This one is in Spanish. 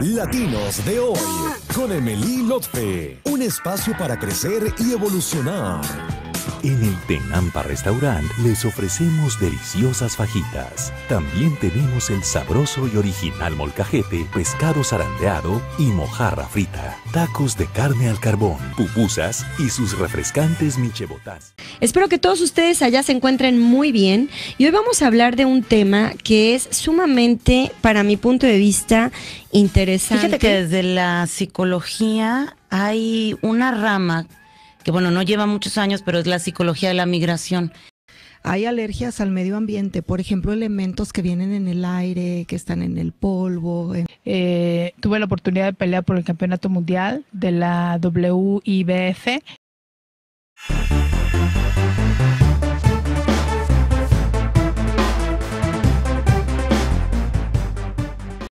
Latinos de hoy, con Emily Lotfe. Un espacio para crecer y evolucionar. En el Tenampa Restaurant les ofrecemos deliciosas fajitas. También tenemos el sabroso y original molcajete, pescado zarandeado y mojarra frita, tacos de carne al carbón, pupusas y sus refrescantes michebotas. Espero que todos ustedes allá se encuentren muy bien y hoy vamos a hablar de un tema que es sumamente, para mi punto de vista, interesante. Fíjate que desde la psicología hay una rama que bueno, no lleva muchos años, pero es la psicología de la migración. Hay alergias al medio ambiente, por ejemplo, elementos que vienen en el aire, que están en el polvo. Eh, tuve la oportunidad de pelear por el campeonato mundial de la WIBF